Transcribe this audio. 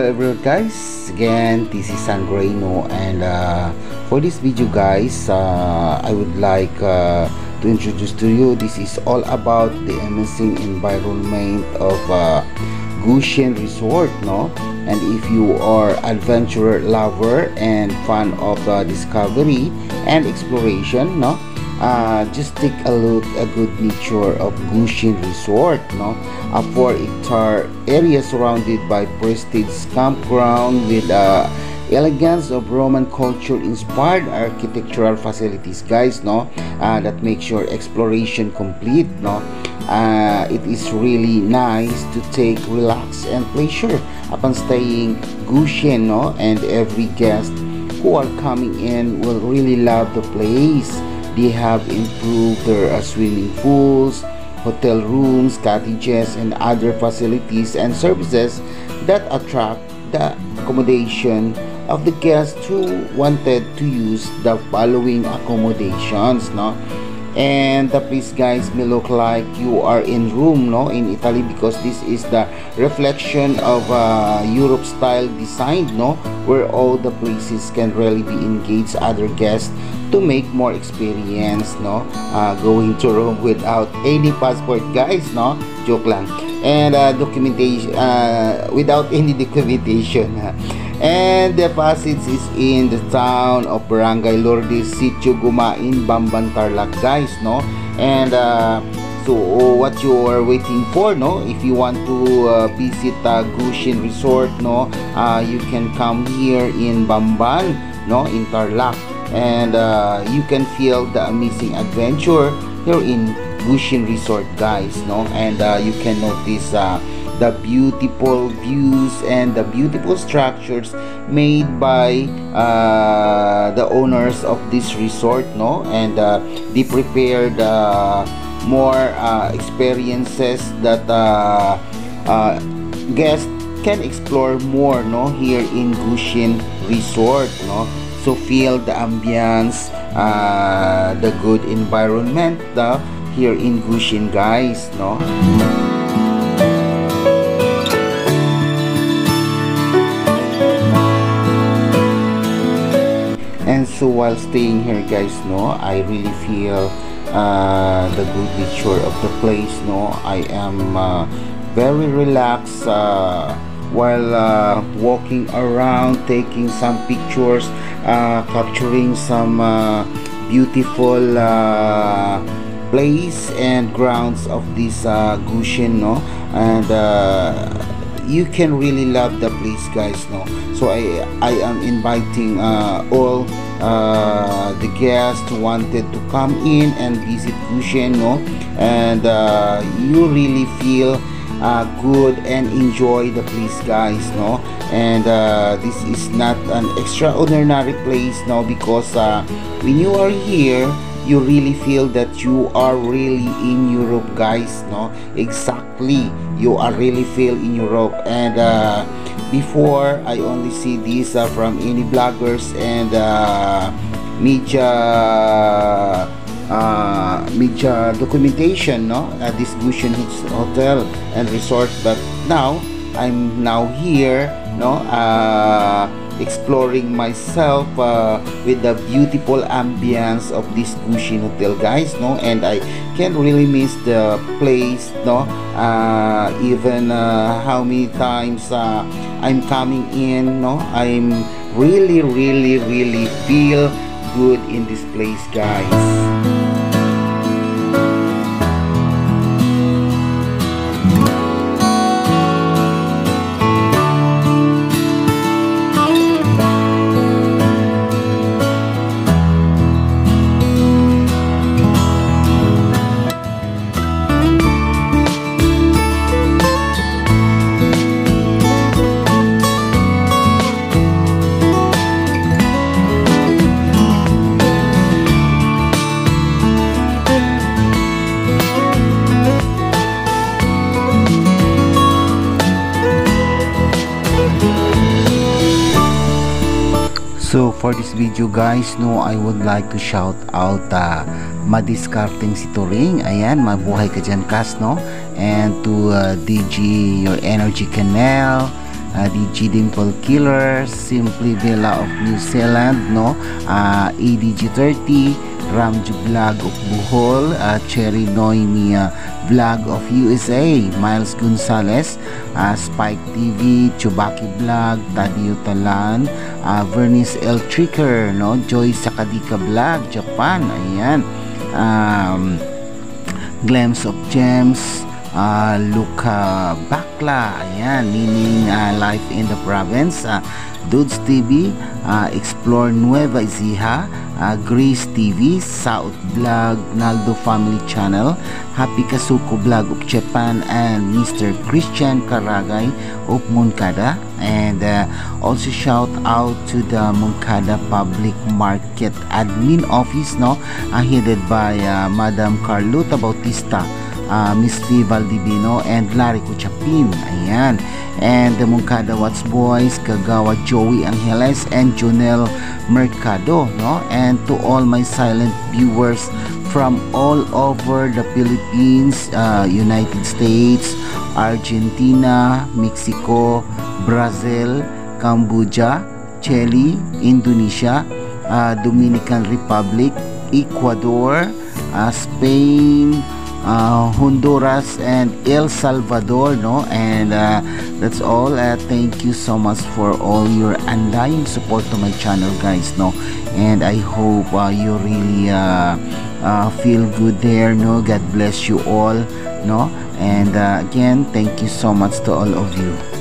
hello everyone guys. Again this is Sandrino and uh, for this video guys uh, I would like uh, to introduce to you this is all about the amazing environment of uh, Gushen Resort no? And if you are adventurer lover and fan of discovery and exploration no uh, just take a look a good nature of Gushin Resort no? A 4 hectare area surrounded by prestige campground with uh, elegance of Roman culture inspired architectural facilities guys no? Uh, that makes your exploration complete no? Uh, it is really nice to take relax and pleasure upon staying Gushin no? And every guest who are coming in will really love the place they have improved their uh, swimming pools, hotel rooms, cottages, and other facilities and services that attract the accommodation of the guests who wanted to use the following accommodations. No? And the place guys may look like you are in room no in Italy because this is the reflection of uh, Europe style design no where all the places can really be engaged other guests to make more experience no uh, going to Rome without any passport guys no joke lang. And uh, documentation uh, without any documentation and passage is in the town of Barangay Lourdes Sitio Gumain Bamban Tarlac. Guys no? And uh, so what you are waiting for no? If you want to uh, visit uh, Gushin Resort no? Uh, you can come here in Bamban no? In Tarlac. And uh, you can feel the amazing adventure here in Gushin Resort guys no? And uh, you can notice uh, the beautiful views and the beautiful structures made by uh, the owners of this resort no? And uh, they prepared uh, more uh, experiences that uh, uh, guests can explore more no? Here in Gushin Resort no? So feel the ambience the good environment here in Gushin guys no and so while staying here guys no i really feel uh, the good nature of the place no. I am uh, very relaxed uh, while uh, walking around taking some pictures uh, capturing some uh, beautiful place and grounds of this Gushin no. And you can really love the place guys no? So i i am inviting uh, all uh, the guests wanted to come in and visit Gushen no? And uh, you really feel uh, good and enjoy the place guys no? And uh, this is not an extraordinary place no? Because uh, when you are here you really feel that you are really in Europe guys no? Exactly you are really feel in Europe. And uh, before I only see this uh, from any bloggers and uh, media uh, media documentation no? At this Gushin Hotel and Resort. But now I'm now here no? Uh, exploring myself uh, with the beautiful ambience of this Gushin Hotel guys no? And I can't really miss the place no? Uh, even uh, how many times uh, I'm coming in no? I'm really really really feel good in this place guys for this video guys, no, I would like to shout out uh, Madiskarting si Turing. Ayan, mabuhay ka dyan Kas, no? And to uh, DG Your Energy Canal, uh, DG Dimple Killer, Simply Villa of New Zealand, no? Uh, ADG30, Ramju Vlog of Bohol, uh, Cherry Noemi uh, Vlog of USA, Miles Gonzalez, uh, Spike TV, Chubaki Vlog, Tadio Talan, uh, Vernice L. Tricker, no? Joy Sakadika Vlog, Japan, ayan. Um, Glimpse of Gems, uh, Luca Bakla, ayan, Nining uh, Life in the Province, uh, Dudes TV, uh, Explore Nueva Ecija, uh, Grace TV, South Vlog, Naldo Family Channel, Happy Kasuko Vlog of Japan, and Mr. Christian Karagay of Moncada. And uh, also shout out to the Moncada Public Market Admin Office, no, uh, headed by uh, Madam Carlota Bautista uh, Miss V. Valdivino and Larry Kuchapin. Ayan. And the Moncada Watts Boys, Kagawa Joey Angeles and Junel Mercado. No? And to all my silent viewers from all over the Philippines, uh, United States, Argentina, Mexico, Brazil, Cambodia, Chile, Indonesia, uh, Dominican Republic, Ecuador, uh, Spain, uh, Honduras and El Salvador no? And uh, that's all. Uh, thank you so much for all your undying support to my channel guys no? And I hope uh, you really uh, uh, feel good there no? God bless you all no? And uh, again thank you so much to all of you